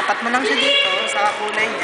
tapat mo lang siya dito sa kulay.